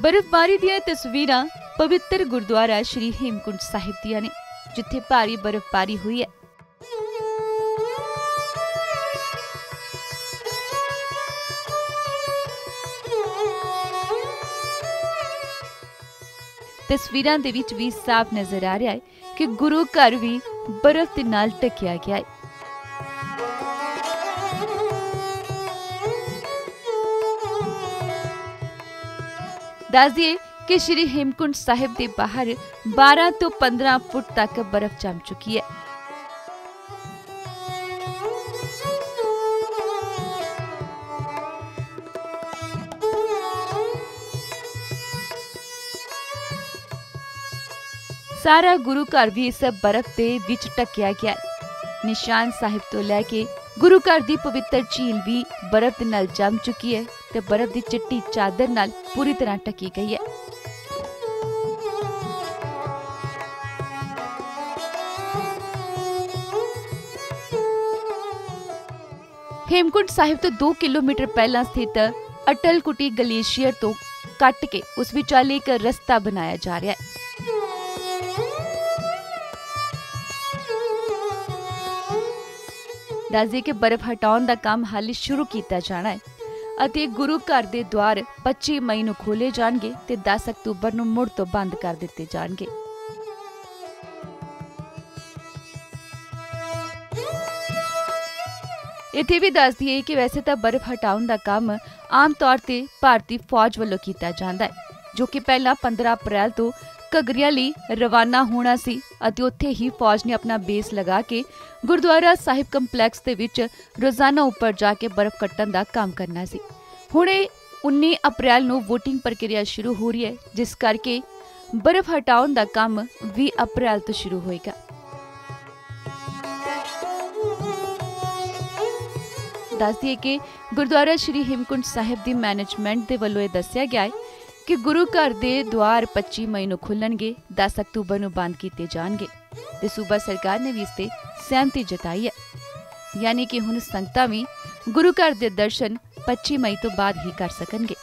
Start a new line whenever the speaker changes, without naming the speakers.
ਬਰਫ਼ਬਾਰੀ ਦੀਆਂ ਤਸਵੀਰਾਂ ਪਵਿੱਤਰ ਗੁਰਦੁਆਰਾ ਸ਼੍ਰੀ ਹੇਮਕੁੰਟ ਸਾਹਿਬ ਦੀਆਂ ਨੇ ਜਿੱਥੇ ਭਾਰੀ ਬਰਫ਼ਬਾਰੀ ਹੋਈ ਹੈ ਤਸਵੀਰਾਂ ਦੇ ਵਿੱਚ ਵੀ ਸਾਫ਼ ਨਜ਼ਰ ਆ ਰਿਹਾ ਹੈ ਕਿ ਗੁਰੂ ਘਰ ਵੀ ਬਰਫ਼ ਦੇ ਨਾਲ ਢਕਿਆ ਗਿਆ ਹੈ ਦੱਸ ਦਈਏ ਕਿ ਸ਼੍ਰੀ ਹੇਮਕੁੰਟ ਸਾਹਿਬ ਦੇ ਬਾਹਰ 12 ਤੋਂ 15 ਫੁੱਟ ਤੱਕ ਬਰਫ਼ ਜੰਮ ਚੁੱਕੀ ਹੈ ਸਾਰਾ ਗੁਰੂ ਘਰ ਵੀ ਇਸ ਬਰਫ਼ ਦੇ ਵਿੱਚ ਢਕਿਆ ਗਿਆ ਹੈ ਨਿਸ਼ਾਨ ਸਾਹਿਬ ਤੋਂ ਲੈ ਕੇ ਗੁਰੂ ਘਰ ਦੀ ਪਵਿੱਤਰ ਝੀਲ ਵੀ ਬਰਫ਼ ਦੇ ਨਾਲ ਜੰਮ ਚੁੱਕੀ ਹੈ ਤੇ ਬਰਫ਼ ਦੀ ਚਿੱਟੀ ਚਾਦਰ ਨਾਲ ਪੂਰੀ ਤਰ੍ਹਾਂ ਢਕੀ ਗਈ ਹੈ ਹੇਮਕੁੰਟ ਸਾਹਿਬ ਤੋਂ 2 ਕਿਲੋਮੀਟਰ ਪਹਿਲਾਂ ਸਥਿਤ ਅਟਲ ਕੁਟੀ ਗਲੇਸ਼ੀਅਰ ਤੋਂ ਕੱਟ ਕੇ ਉਸ ਵਿਚਾਲੇ ਇੱਕ ਰਸਤਾ ਬਣਾਇਆ ਜਾ ਰਿਹਾ ਹੈ ਦੱਸਦੇ ਕਿ ਬਰਫ਼ ਹਟਾਉਣ ਦਾ ਕੰਮ ਹਾਲੇ ਸ਼ੁਰੂ ਕੀਤਾ ਜਾਣਾ ਹੈ ਅਤੇ ਗੁਰੂ ਘਰ ਦੇ ਦੁਆਰ 25 ਮਈ ਨੂੰ ਖੋਲੇ ਜਾਣਗੇ ਤੇ 10 ਅਕਤੂਬਰ ਨੂੰ ਮੁੜ ਤੋਂ ਬੰਦ ਕਰ ਦਿੱਤੇ ਜਾਣਗੇ। ਇੱਥੇ ਵੀ ਦੱਸ ਦਈਏ ਕਿ ਵੈਸੇ ਤਾਂ ਬਰਫ਼ ਹਟਾਉਣ ਦਾ ਕੰਮ ਆਮ ਤੌਰ ਤੇ ਭਾਰਤੀ ਫੌਜ ਵੱਲੋਂ ਕੀਤਾ ਜਾਂਦਾ ਹੈ, ਜੋ ਕਿ ਪਹਿਲਾਂ 15 ਅਪ੍ਰੈਲ ਤੋਂ ਘਗਰੀਆ ਲਈ ਰਵਾਨਾ ਹੋਣਾ ਸੀ ਅਤੇ ਉੱਥੇ ਹੀ ਫੌਜ ਨੇ ਆਪਣਾ ਬੇਸ ਲਗਾ ਕੇ ਗੁਰਦੁਆਰਾ ਸਾਹਿਬ ਕੰਪਲੈਕਸ ਦੇ ਵਿੱਚ ਰੋਜ਼ਾਨਾ ਉੱਪਰ ਜਾ ਕੇ ਬਰਫ਼ ਕੱਟਣ ਦਾ ਕੰਮ ਕਰਨਾ ਸੀ। ਹੁਣ 19 ਅਪ੍ਰੈਲ ਨੂੰ VOTING ਪ੍ਰਕਿਰਿਆ ਸ਼ੁਰੂ ਹੋ ਰਹੀ ਹੈ, ਜਿਸ ਕਰਕੇ ਬਰਫ਼ ਹਟਾਉਣ ਦਾ ਕੰਮ 20 ਅਪ੍ਰੈਲ ਤੋਂ ਸ਼ੁਰੂ ਹੋਏਗਾ। ਦੱਸਦੀ ਦਈਏ ਕਿ ਗੁਰਦੁਆਰਾ ਸ਼੍ਰੀ ਹਿਮਕੁੰਟ ਸਾਹਿਬ ਦੀ ਮੈਨੇਜਮੈਂਟ ਦੇ ਵੱਲੋਂ ਇਹ ਦੱਸਿਆ ਗਿਆ ਹੈ ਕਿ ਗੁਰੂ ਘਰ ਦੇ ਦੁਆਰ 25 ਮਈ ਨੂੰ ਖੁੱਲਣਗੇ 10 ਅਕਤੂਬਰ ਨੂੰ ਬੰਦ ਕੀਤੇ ਜਾਣਗੇ ਤੇ ਸੂਬਾ ਸਰਕਾਰ ਨੇ ਵੀ ਇਸ ਤੇ ਸਹਿਮਤੀ ਜਤਾਈ ਹੈ। ਯਾਨੀ ਕਿ ਹੁਣ ਸੰਗਤਾਂ ਵੀ ਗੁਰੂ ਘਰ ਦੇ ਦਰਸ਼ਨ 25 ਮਈ ਤੋਂ ਬਾਅਦ ਹੀ ਕਰ ਸਕਣਗੇ।